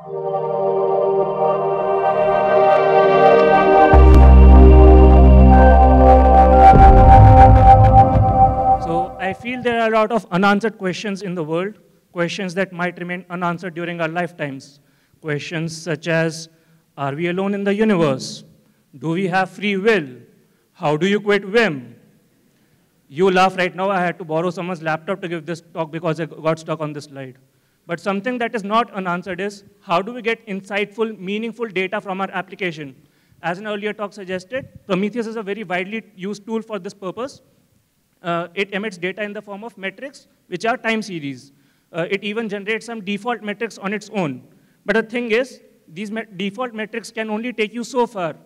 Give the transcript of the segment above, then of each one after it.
So I feel there are a lot of unanswered questions in the world, questions that might remain unanswered during our lifetimes. Questions such as, are we alone in the universe? Do we have free will? How do you quit Vim? You laugh right now, I had to borrow someone's laptop to give this talk because I got stuck on this slide. But something that is not unanswered is, how do we get insightful, meaningful data from our application? As an earlier talk suggested, Prometheus is a very widely used tool for this purpose. Uh, it emits data in the form of metrics, which are time series. Uh, it even generates some default metrics on its own. But the thing is, these default metrics can only take you so far.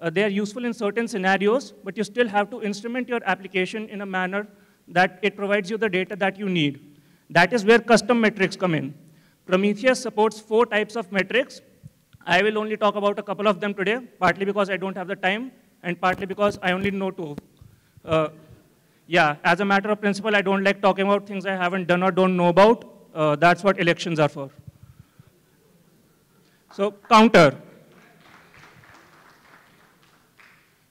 Uh, they are useful in certain scenarios, but you still have to instrument your application in a manner that it provides you the data that you need. That is where custom metrics come in. Prometheus supports four types of metrics. I will only talk about a couple of them today, partly because I don't have the time, and partly because I only know two. Uh, yeah, as a matter of principle, I don't like talking about things I haven't done or don't know about. Uh, that's what elections are for. So, counter.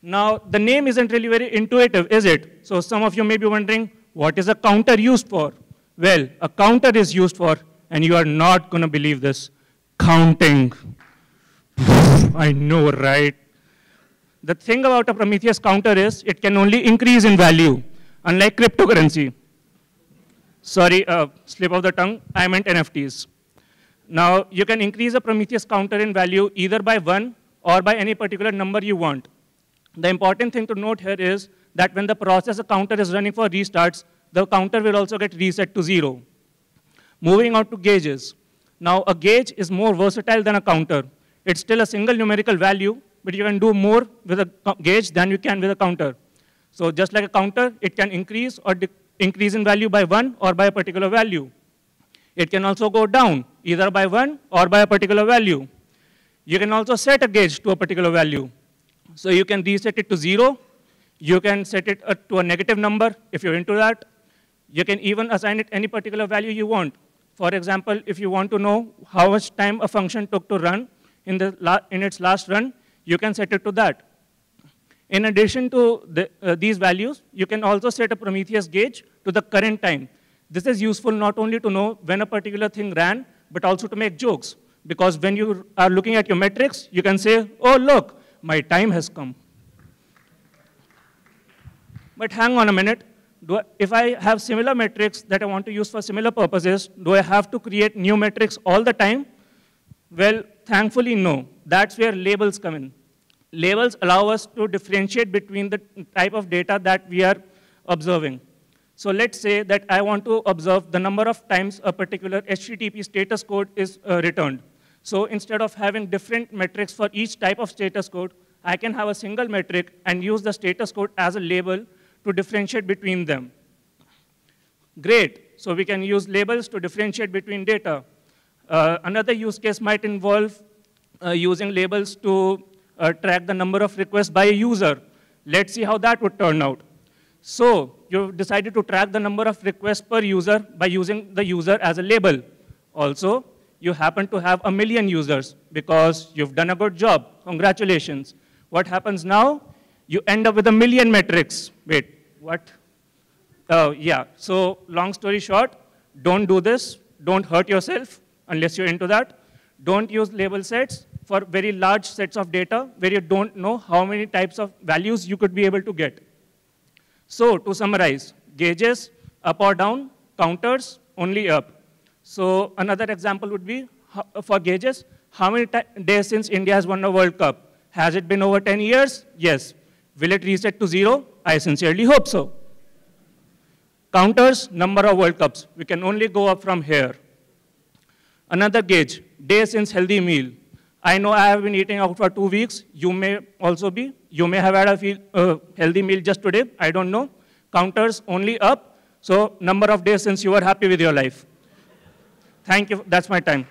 Now, the name isn't really very intuitive, is it? So, some of you may be wondering, what is a counter used for? Well, a counter is used for, and you are not going to believe this, counting. I know, right? The thing about a Prometheus counter is it can only increase in value unlike cryptocurrency. Sorry, uh, slip of the tongue, I meant NFTs. Now, you can increase a Prometheus counter in value either by one or by any particular number you want. The important thing to note here is that when the processor counter is running for restarts, the counter will also get reset to zero. Moving on to gauges. Now, a gauge is more versatile than a counter. It's still a single numerical value, but you can do more with a gauge than you can with a counter. So just like a counter, it can increase or increase in value by one or by a particular value. It can also go down, either by one or by a particular value. You can also set a gauge to a particular value. So you can reset it to zero. You can set it uh, to a negative number if you're into that. You can even assign it any particular value you want. For example, if you want to know how much time a function took to run in, the in its last run, you can set it to that. In addition to the, uh, these values, you can also set a Prometheus gauge to the current time. This is useful not only to know when a particular thing ran, but also to make jokes. Because when you are looking at your metrics, you can say, oh, look, my time has come. But hang on a minute. I, if I have similar metrics that I want to use for similar purposes, do I have to create new metrics all the time? Well, thankfully, no. That's where labels come in labels allow us to differentiate between the type of data that we are observing. So let's say that I want to observe the number of times a particular HTTP status code is uh, returned. So instead of having different metrics for each type of status code, I can have a single metric and use the status code as a label to differentiate between them. Great. So we can use labels to differentiate between data. Uh, another use case might involve uh, using labels to uh, track the number of requests by a user. Let's see how that would turn out. So you've decided to track the number of requests per user by using the user as a label. Also, you happen to have a million users because you've done a good job. Congratulations. What happens now? You end up with a million metrics. Wait, what? Oh, yeah. So long story short, don't do this. Don't hurt yourself unless you're into that. Don't use label sets for very large sets of data where you don't know how many types of values you could be able to get. So to summarize, gauges, up or down, counters, only up. So another example would be, for gauges, how many days since India has won a World Cup? Has it been over 10 years? Yes. Will it reset to zero? I sincerely hope so. Counters, number of World Cups. We can only go up from here. Another gauge, days since healthy meal. I know I have been eating out for two weeks. You may also be. You may have had a feel, uh, healthy meal just today. I don't know. Counters only up. So number of days since you were happy with your life. Thank you. That's my time.